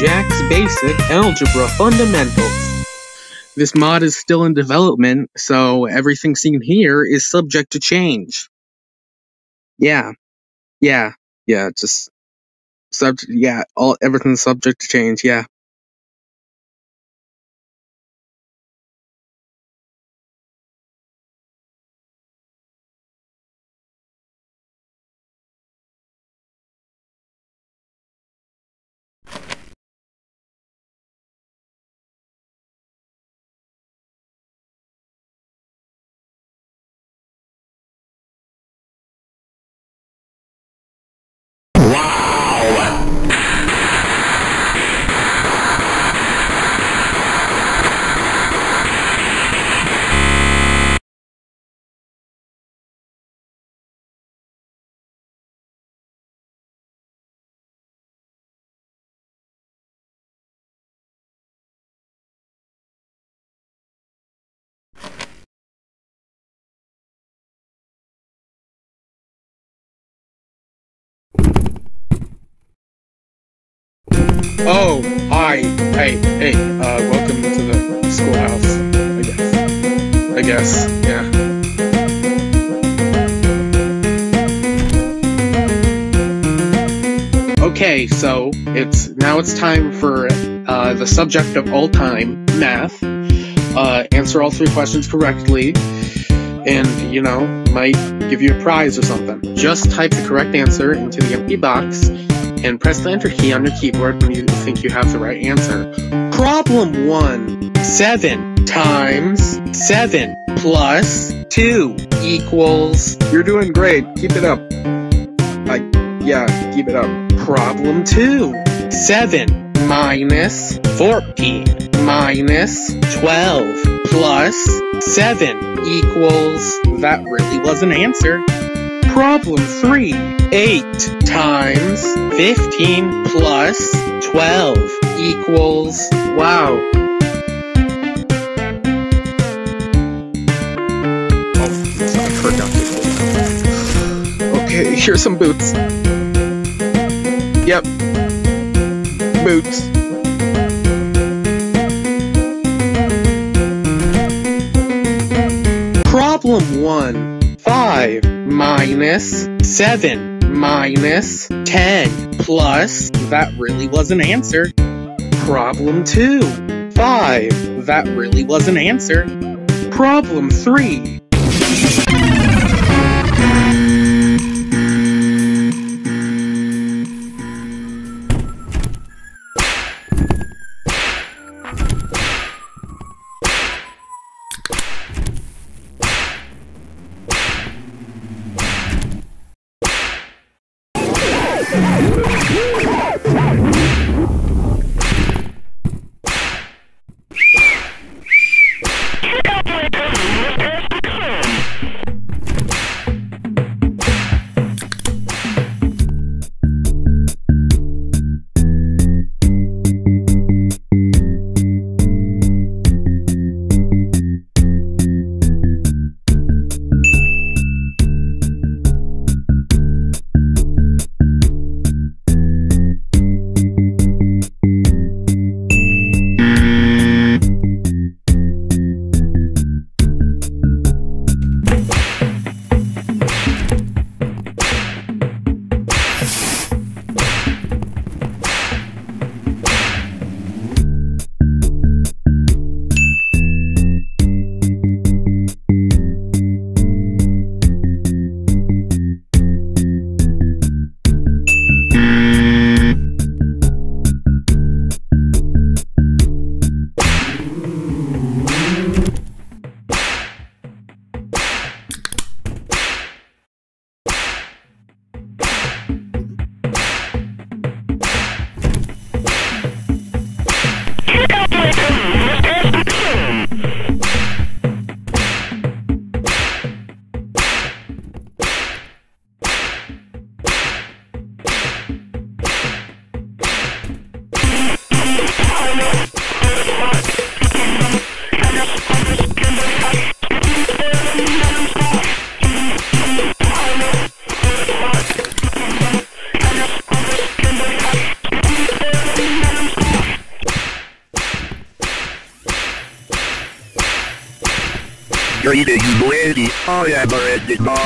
Jack's Basic Algebra Fundamentals. This mod is still in development, so everything seen here is subject to change. Yeah. Yeah. Yeah, just subject yeah, all everything's subject to change, yeah. Oh, hi. Hey, hey, uh, welcome to the schoolhouse. I guess. I guess, yeah. Okay, so it's now it's time for uh, the subject of all time, math. Uh, answer all three questions correctly, and you know might give you a prize or something. Just type the correct answer into the empty box and press the enter key on your keyboard when you think you have the right answer. Problem 1. 7 times 7 plus 2 equals... You're doing great. Keep it up. I, yeah, keep it up. Problem 2. 7 minus 14 minus 12 plus 7 equals... That really was an answer. Problem 3. 8 times 15 plus 12 equals... Wow. Okay, here's some boots. Yep. Boots. Minus 7 minus 10 plus, that really was an answer. Problem 2. 5, that really was an answer. Problem 3. Yeah.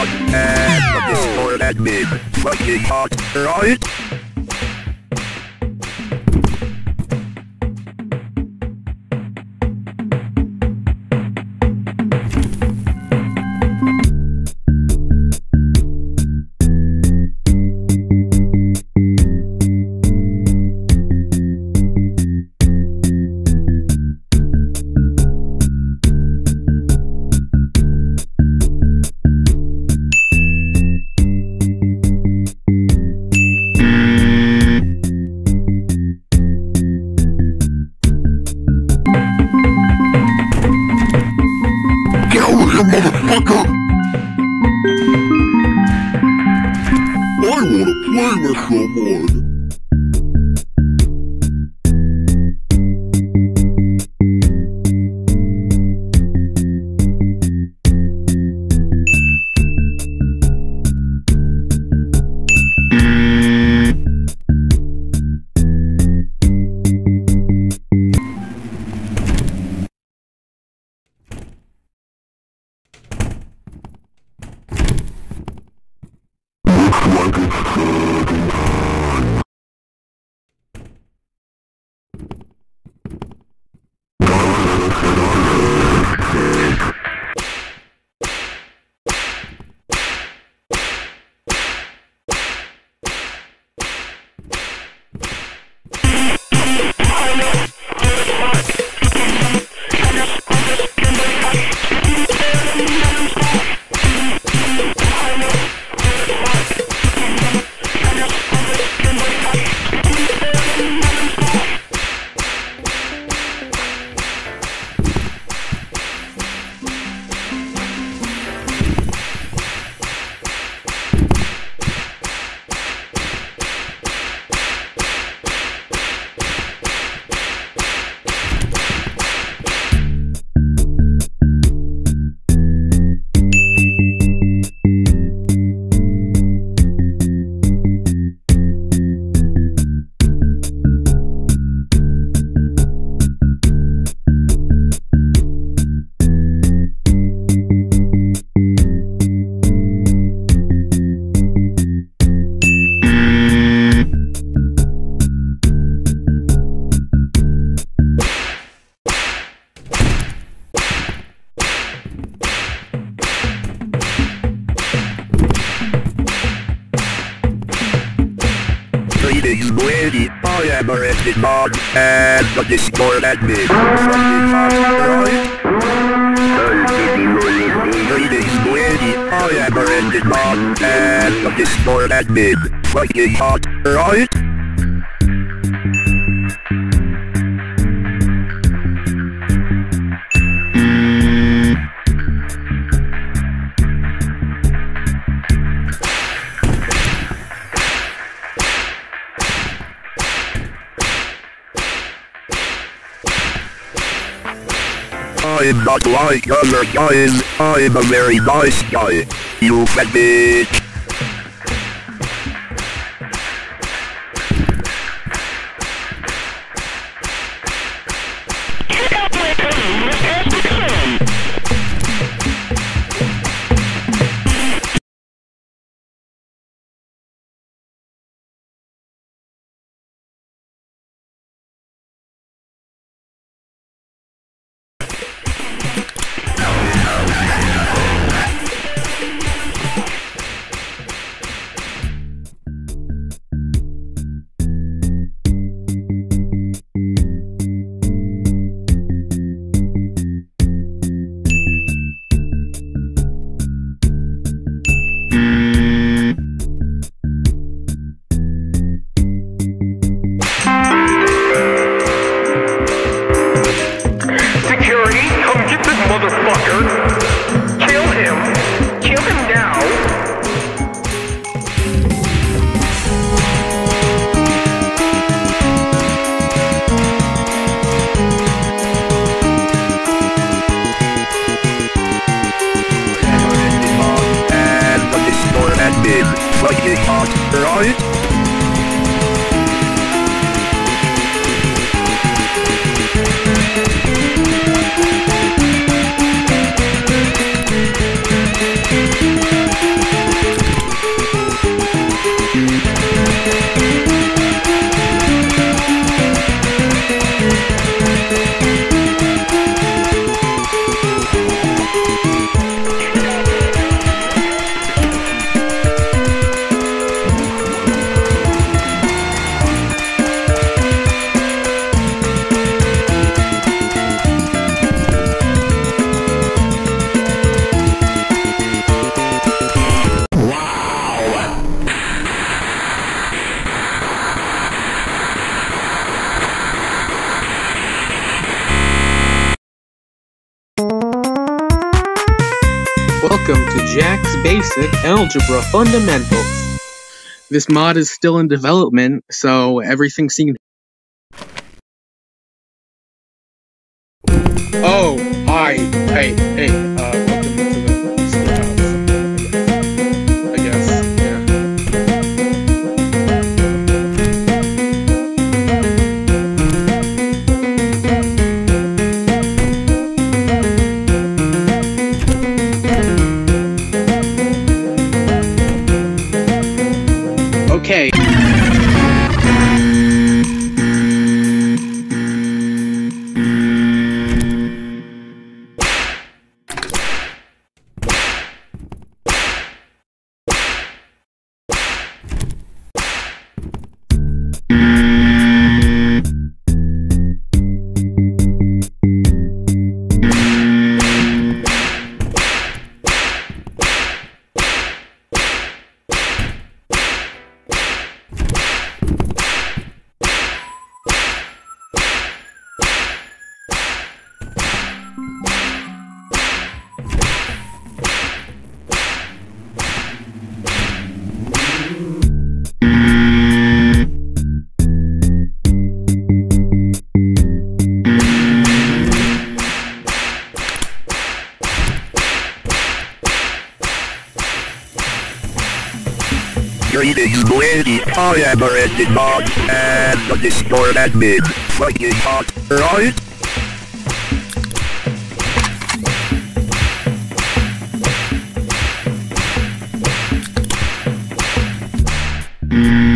Red dog and a Discord admin. Fucking hot, right? Play with someone. And. Fucking right? Greetings, lady. I am a red dog and a Discord admin. Fucking hot, right? Not like other guys. I'm a very nice guy. You fat bitch. Right, you can't, right? Basic Algebra Fundamentals. This mod is still in development, so everything seemed. Oh, hi, hey, hey, Greetings, lady. I am a Reddit mod, and the Discord admin. Fucking hot, right? Lady,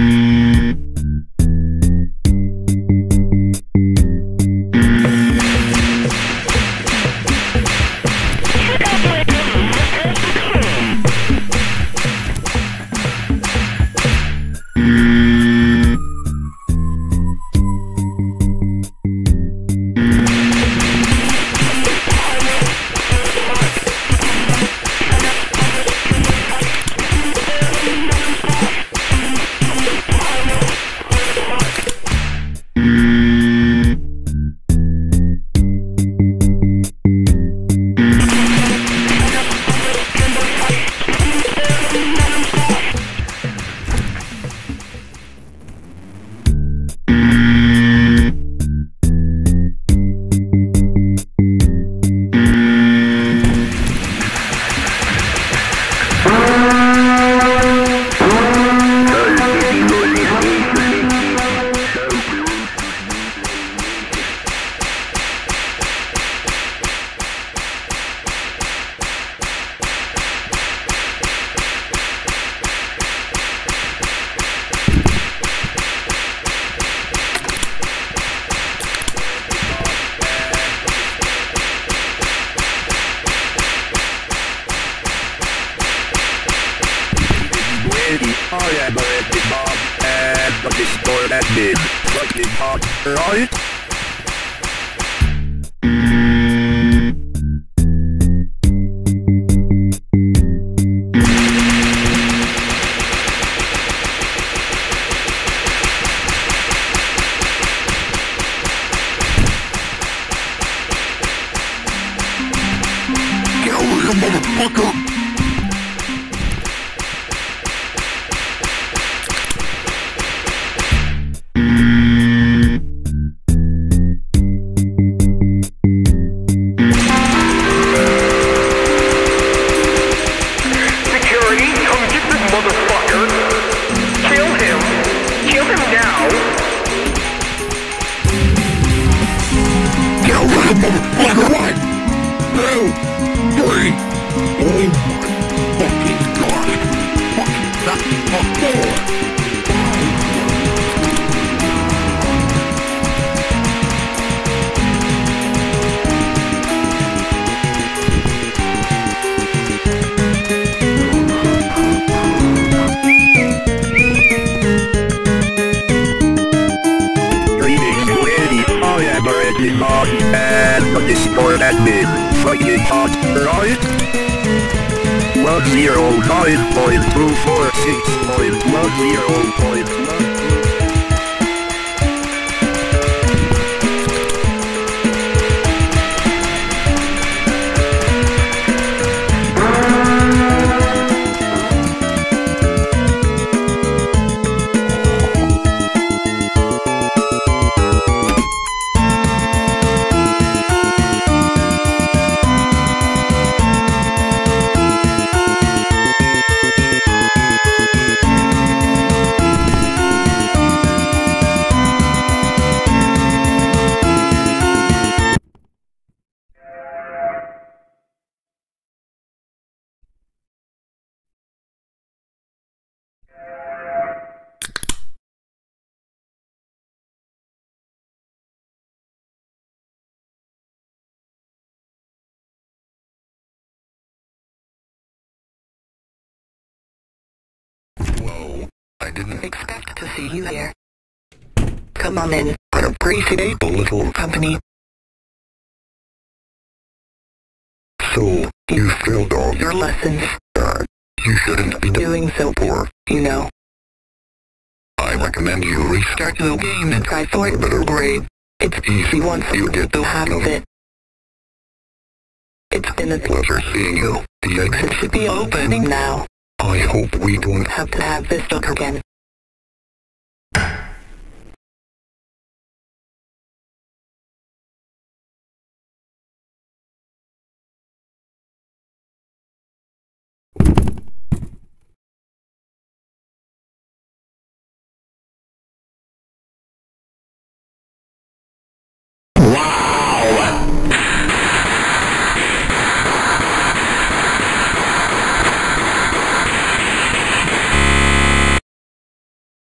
right? And the Discord admin. Fucking hot, right? One zero nine point two four six point one zero point I didn't expect to see you here. Come on in. I appreciate a little. company. So, you failed all Your lessons. God. You shouldn't be Doing so poor, you know. I recommend you restart the game and try for a better grade. It's easy once you get the hang of it. It's been a pleasure seeing you. The exit should be opening now. I hope we don't Have to have this book again.